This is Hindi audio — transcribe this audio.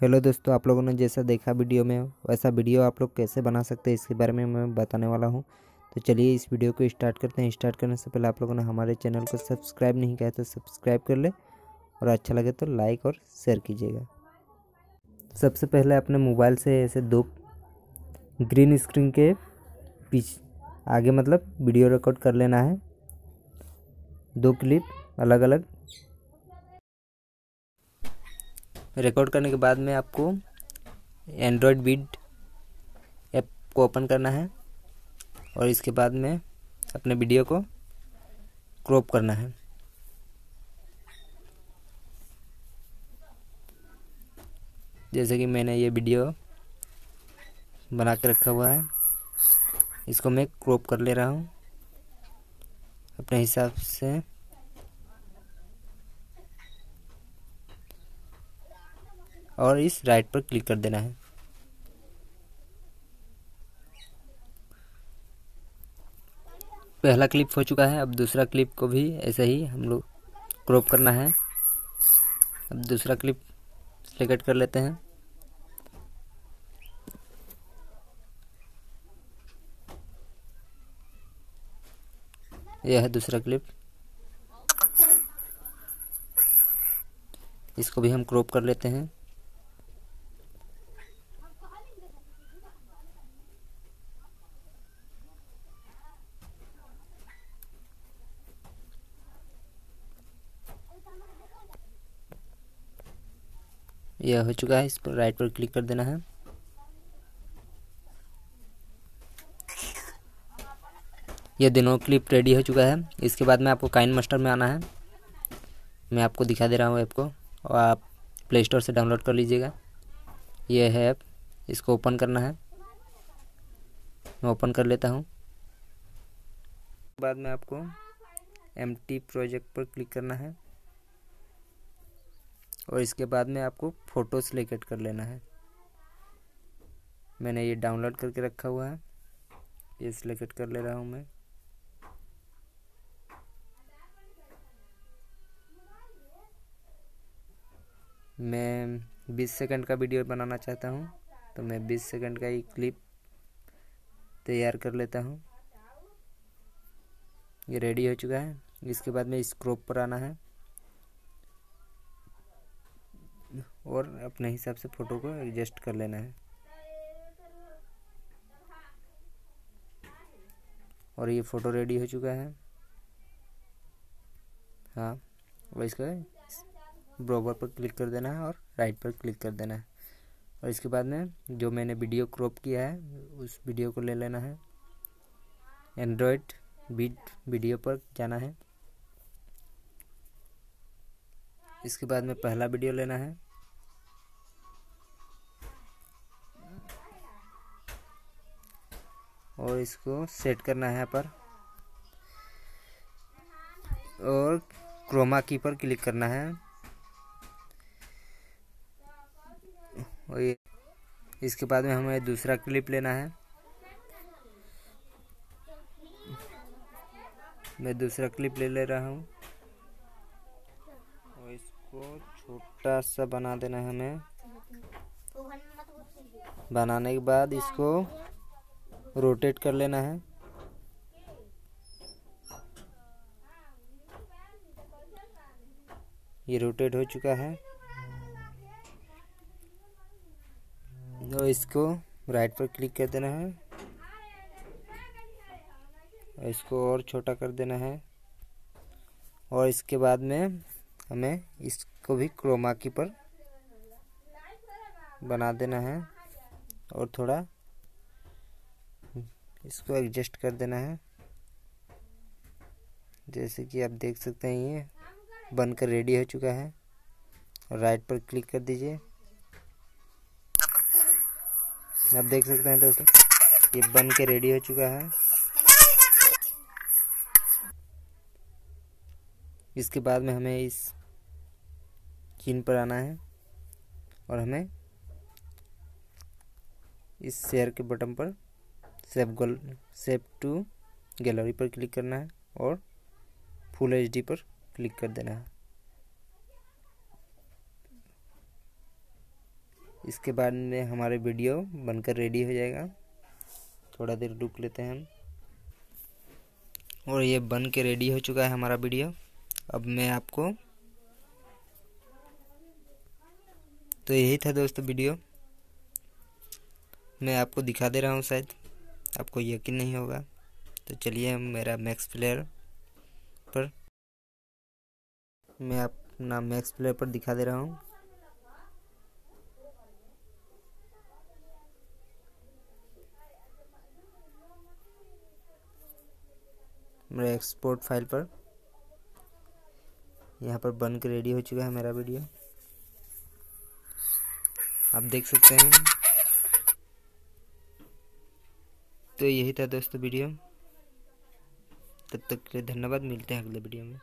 हेलो दोस्तों, आप लोगों ने जैसा देखा वीडियो में, वैसा वीडियो आप लोग कैसे बना सकते हैं इसके बारे में मैं बताने वाला हूँ। तो चलिए इस वीडियो को स्टार्ट करते हैं। स्टार्ट करने से पहले आप लोगों ने हमारे चैनल को सब्सक्राइब नहीं किया तो सब्सक्राइब कर ले और अच्छा लगे तो लाइक और शेयर कीजिएगा। सबसे पहले अपने मोबाइल से ऐसे दो ग्रीन स्क्रीन के पीछे आगे मतलब वीडियो रिकॉर्ड कर लेना है। दो क्लिप अलग अलग रिकॉर्ड करने के बाद में आपको एंड्रॉयड बीड ऐप को ओपन करना है और इसके बाद में अपने वीडियो को क्रॉप करना है। जैसे कि मैंने ये वीडियो बना के रखा हुआ है, इसको मैं क्रॉप कर ले रहा हूँ। अपने हिसाब से और इस राइट पर क्लिक कर देना है। पहला क्लिप हो चुका है, अब दूसरा क्लिप को भी ऐसे ही हम लोग क्रॉप करना है। अब दूसरा क्लिप सेलेक्ट कर लेते हैं। यह है दूसरा क्लिप इसको भी हम क्रॉप कर लेते हैं। यह हो चुका है, इस पर राइट पर क्लिक कर देना है। यह दोनों क्लिप रेडी हो चुका है। इसके बाद में आपको काइन मास्टर में आना है। मैं आपको दिखा दे रहा हूँ ऐप को। और आप प्ले स्टोर से डाउनलोड कर लीजिएगा। यह है ऐप इसको ओपन करना है। मैं ओपन कर लेता हूँ। बाद में आपको एम टी प्रोजेक्ट पर क्लिक करना है। और इसके बाद में आपको फ़ोटो सेलेक्ट कर लेना है। मैंने ये डाउनलोड करके रखा हुआ है। ये सिलेक्ट कर ले रहा हूँ मैं। मैं 20 सेकंड का वीडियो बनाना चाहता हूँ तो मैं 20 सेकंड का ही क्लिप तैयार कर लेता हूँ। ये रेडी हो चुका है। इसके बाद में इस क्रॉप पर आना है। और अपने हिसाब से फ़ोटो को एडजस्ट कर लेना है। और ये फ़ोटो रेडी हो चुका है। हाँ और इसका ब्रोवर पर क्लिक कर देना है और राइट पर क्लिक कर देना है। और इसके बाद में जो मैंने वीडियो क्रॉप किया है, उस वीडियो को ले लेना है। एंड्रॉयड बीट वीडियो पर जाना है। इसके बाद में पहला वीडियो लेना है। और इसको सेट करना है पर। और क्रोमा की पर क्लिक करना है। और ये, इसके बाद में हमें दूसरा क्लिप लेना है। मैं दूसरा क्लिप ले ले रहा हूँ। और इसको छोटा सा बना देना है हमें। बनाने के बाद इसको रोटेट कर लेना है। ये रोटेट हो चुका है। तो इसको राइट पर क्लिक कर देना है। और इसको और छोटा कर देना है। और इसके बाद में हमें इसको भी क्रोमा की पर बना देना है। और थोड़ा इसको एडजस्ट कर देना है। जैसे कि आप देख सकते हैं, ये बनकर रेडी हो चुका है। राइट पर क्लिक कर दीजिए। आप देख सकते हैं दोस्तों, ये बन के रेडी हो चुका है। इसके बाद में हमें इस चिन्ह पर आना है और हमें इस शेयर के बटन पर सेव गोल, सेव टू गैलरी पर क्लिक करना है और फुल एचडी पर क्लिक कर देना है। इसके बाद में हमारे वीडियो बनकर रेडी हो जाएगा। थोड़ा देर रुक लेते हैं हम। और ये बन के रेडी हो चुका है हमारा वीडियो। अब मैं आपको तो यही था दोस्तों वीडियो। मैं आपको दिखा दे रहा हूँ शायद। आपको यकीन नहीं होगा। तो चलिए मेरा मैक्स प्लेयर पर मैं अपना मैक्स प्लेयर पर दिखा दे रहा हूँ। मेरे एक्सपोर्ट फ़ाइल पर। यहाँ पर बन के रेडी हो चुका है मेरा वीडियो आप देख सकते हैं। तो यही था दोस्तों वीडियो। तब तक के लिए धन्यवाद, मिलते हैं अगले वीडियो में।